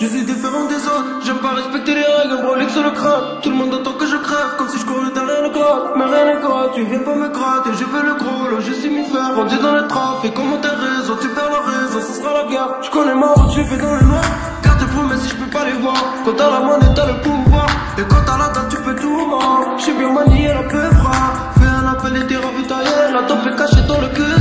Je suis différent des autres, j'aime pas respecter les règles, un brolique sur le crâne. Tout le monde attend que je crève, comme si je courais derrière le grade. Mais rien n'est grave, tu viens pas me gratter, je veux le gros, là je suis m'y faire. Rendu dans le trafic, comment t'as raison, tu perds la raison, ce sera la guerre. Je connais ma route, je fait dans le noir. Garde tes promesses si je peux pas les voir. Quand t'as la monnaie, t'as le pouvoir. Et quand t'as la date, tu peux tout voir. J'ai bien manié la peu Fais un appel et t'es ravitaillé. La top est cachée dans le cul,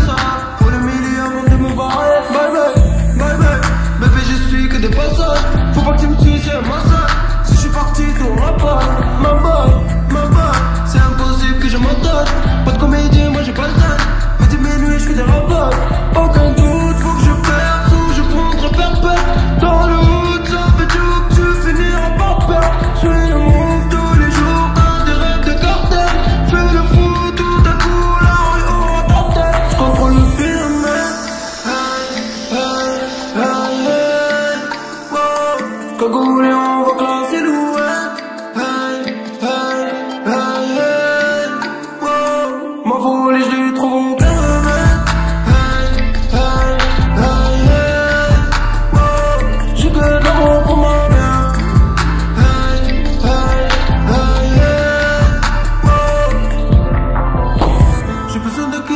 Wow.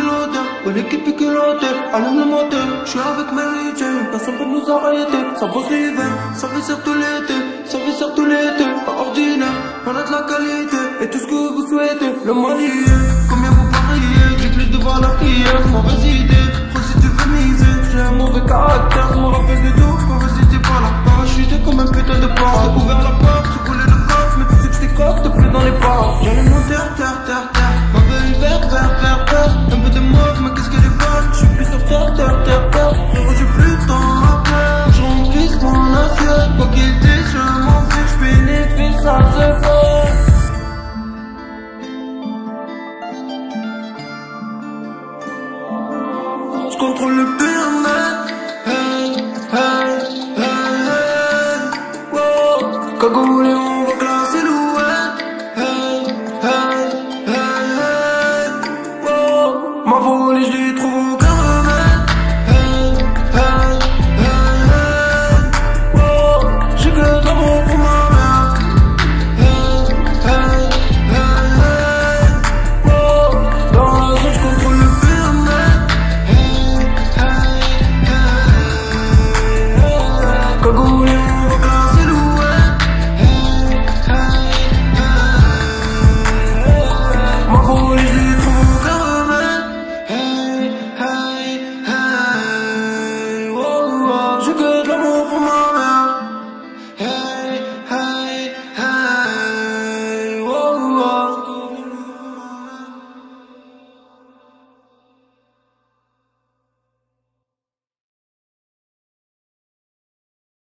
Besoin de kilomètres, ouais l'équipe est culottée, allume le moteur, je suis avec Mary Jane, personne peut nous arrêter, ça bosse l'hiver, ça fait surtout l'été, ça fait surtout l'été, pas ordinaire, on a de la qualité, et tout ce que vous souhaitez, le malier, combien vous pariez, j'ai plus de valeur qu'hier, mauvaise idée, faut si tu veux j'ai un mauvais caractère, je me rappelle Je contrôle le périmètre. Hey,